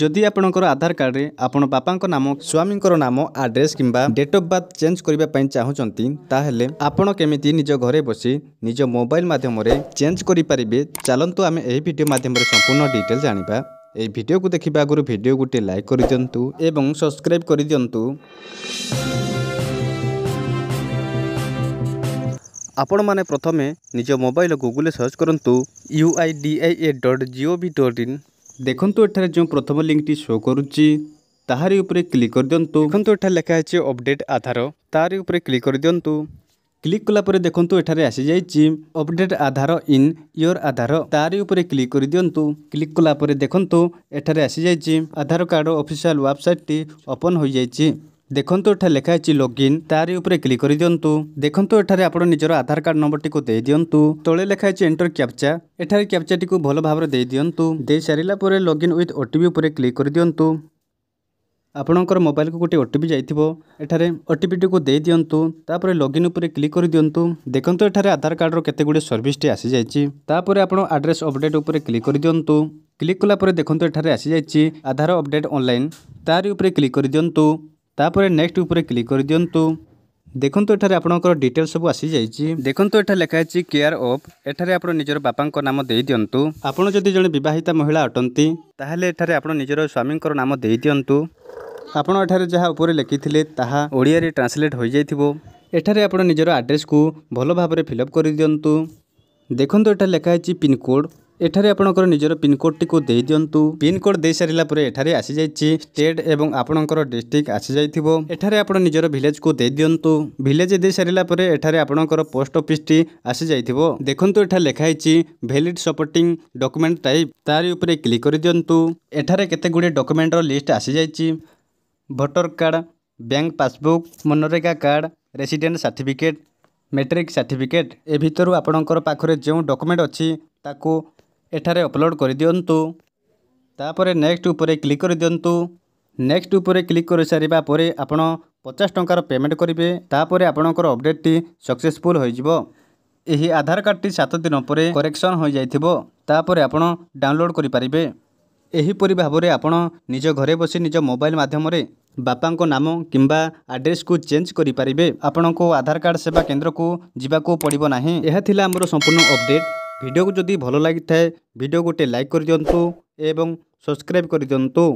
ଯଦି ଆପଣଙ୍କର ଆଧାର କାର୍ଡ଼ରେ ଆପଣ ବାପାଙ୍କ ନାମ ସ୍ୱାମୀଙ୍କର ନାମ ଆଡ୍ରେସ୍ କିମ୍ବା ଡେଟ୍ ଅଫ୍ ବାର୍ଥ ଚେଞ୍ଜ କରିବା ପାଇଁ ଚାହୁଁଛନ୍ତି ତାହେଲେ ଆପଣ କେମିତି ନିଜ ଘରେ ବସି ନିଜ ମୋବାଇଲ ମାଧ୍ୟମରେ ଚେଞ୍ଜ କରିପାରିବେ ଚାଲନ୍ତୁ ଆମେ ଏହି ଭିଡ଼ିଓ ମାଧ୍ୟମରେ ସମ୍ପୂର୍ଣ୍ଣ ଡିଟେଲ୍ ଜାଣିବା ଏହି ଭିଡ଼ିଓକୁ ଦେଖିବା ଆଗରୁ ଭିଡ଼ିଓ ଗୋଟିଏ ଲାଇକ୍ କରିଦିଅନ୍ତୁ ଏବଂ ସବସ୍କ୍ରାଇବ୍ କରିଦିଅନ୍ତୁ ଆପଣମାନେ ପ୍ରଥମେ ନିଜ ମୋବାଇଲ ଗୁଗୁଲରେ ସର୍ଚ୍ଚ କରନ୍ତୁ U I D A I dot G O V dot in ଦେଖନ୍ତୁ ଏଠାରେ ଯେଉଁ ପ୍ରଥମ ଲିଙ୍କଟି ଶୋ କରୁଛି ତାହାରି ଉପରେ କ୍ଲିକ୍ କରିଦିଅନ୍ତୁ ଦେଖନ୍ତୁ ଏଠାରେ ଲେଖା ହେଇଛି ଅପଡ଼େଟ୍ ଆଧାର ତାହାରି ଉପରେ କ୍ଲିକ୍ କରିଦିଅନ୍ତୁ କ୍ଲିକ୍ କଲା ପରେ ଦେଖନ୍ତୁ ଏଠାରେ ଆସିଯାଇଛି update Aadhaar in year Aadhaar ତାରି ଉପରେ କ୍ଲିକ୍ କରିଦିଅନ୍ତୁ କ୍ଲିକ୍ କଲା ପରେ ଦେଖନ୍ତୁ ଏଠାରେ ଆସିଯାଇଛି ଆଧାର କାର୍ଡ଼ ଅଫିସିଆଲ୍ ୱେବସାଇଟ୍ଟି ଓପନ୍ ହୋଇଯାଇଛି ଦେଖନ୍ତୁ ଏଠାରେ ଲେଖା ହେଇଛି ଲଗ୍ଇନ୍ ତାରି ଉପରେ କ୍ଲିକ୍ କରିଦିଅନ୍ତୁ ଦେଖନ୍ତୁ ଏଠାରେ ଆପଣ ନିଜର ଆଧାର କାର୍ଡ ନମ୍ବରଟିକୁ ଦେଇଦିଅନ୍ତୁ ତଳେ ଲେଖା ହେଇଛି ଏଣ୍ଟର କ୍ୟାପଚା ଏଠାରେ କ୍ୟାପଚାଟିକୁ ଭଲ ଭାବରେ ଦେଇଦିଅନ୍ତୁ ଦେଇ ସାରିଲା ପରେ ଲଗ୍ଇନ୍ ୱିଥ୍ ଓଟିପି ଉପରେ କ୍ଲିକ୍ କରିଦିଅନ୍ତୁ ଆପଣଙ୍କର ମୋବାଇଲକୁ ଗୋଟେ ଓଟିପି ଯାଇଥିବ ଏଠାରେ ଓଟିପିଟିକୁ ଦେଇଦିଅନ୍ତୁ ତାପରେ ଲଗ୍ଇନ୍ ଉପରେ କ୍ଲିକ୍ କରିଦିଅନ୍ତୁ ଦେଖନ୍ତୁ ଏଠାରେ ଆଧାର କାର୍ଡ଼ର କେତେଗୁଡ଼ିଏ ସର୍ଭିସଟି ଆସିଯାଇଛି ତାପରେ ଆପଣ ଆଡ୍ରେସ୍ ଅପଡ଼େଟ୍ ଉପରେ କ୍ଲିକ୍ କରିଦିଅନ୍ତୁ କ୍ଲିକ୍ କଲା ପରେ ଦେଖନ୍ତୁ ଏଠାରେ ଆସିଯାଇଛି ଆଧାର ଅପଡ଼େଟ୍ ଅନଲାଇନ୍ ତାରି ଉପରେ କ୍ଲିକ୍ କରିଦିଅନ୍ତୁ তাপরে নেক্সট উপরে ক্লিক করে দেখুন এখানে আপনার ডিটেল সব আসি যাই দেখুন এখানে লেখা হয়েছে কেয়ার অফ এখানে আপনার নিজের বাপাঙ্ নাম দিয়ে দিও আপনার যদি জন বিবাহিতা মহিলা অটন্তি তাহলে এখানে আপনার নিজের স্বামীঙ্কর নাম দিয়ে দিও আপনার এখানে যা উপরে লেখিলে তাহা ওড়িয়ার ট্রান্সলেট হয়ে যাই এখানে আপনার নিজের আড্রেস কু ভাল ভাবে ফিল আপ করে দিও দেখুন এখানে লেখা হয়েছে পিনকোড এখানে আপনার নিজের পিনকোডটি দিয়ে দিও পিনকোড দিয়ে সারা পরে এখানে আসি যাই স্টেট এবং আপনার ডিস্ট্রিক্ট আসি যাই এখানে আপনার নিজের ভিলেজ কু দিয়ে দিও ভিলেজ দিয়ে সারা পরে এখানে আপনার পোস্ট অফিসটি আসি যাই দেখুন এটা লেখা হয়েছি ভ্যালিড সপোর্টিং ডকুমেন্ট টাইপ তার উপরে ক্লিক করে দিও এখানে কতগুড়ি ডকুমেন্টর লিস্ট আসি যাই voter card bank passbook MNREGA card resident certificate matric certificate এ ভিতর আপনার পাখে যে ডকুমেন্ট অ ତାକୁ ଏଠାରେ ଅପଲୋଡ଼ କରିଦିଅନ୍ତୁ ତାପରେ ନେକ୍ସଟ ଉପରେ କ୍ଲିକ୍ କରିଦିଅନ୍ତୁ ନେକ୍ସଟ ଉପରେ କ୍ଲିକ୍ କରିସାରିବା ପରେ ଆପଣ ପଚାଶ ଟଙ୍କାର ପେମେଣ୍ଟ କରିବେ ତାପରେ ଆପଣଙ୍କର ଅପଡ଼େଟ୍ଟି ସକ୍ସେସଫୁଲ୍ ହୋଇଯିବ ଏହି ଆଧାର କାର୍ଡ଼ଟି ସାତ ଦିନ ପରେ କରେକ୍ସନ୍ ହୋଇଯାଇଥିବ ତାପରେ ଆପଣ ଡାଉନଲୋଡ଼ କରିପାରିବେ ଏହିପରି ଭାବରେ ଆପଣ ନିଜ ଘରେ ବସି ନିଜ ମୋବାଇଲ ମାଧ୍ୟମରେ ବାପାଙ୍କ ନାମ କିମ୍ବା ଆଡ୍ରେସ୍କୁ ଚେଞ୍ଜ କରିପାରିବେ ଆପଣଙ୍କୁ ଆଧାର କାର୍ଡ଼ ସେବା କେନ୍ଦ୍ରକୁ ଯିବାକୁ ପଡ଼ିବ ନାହିଁ ଏହା ଥିଲା ଆମର ସମ୍ପୂର୍ଣ୍ଣ ଅପଡ଼େଟ୍ ভিডিও কো যদি ভালো লাগি থাকে ভিডিও কো তে লাইক করি যন্তু এবং সাবস্ক্রাইব করি যন্তু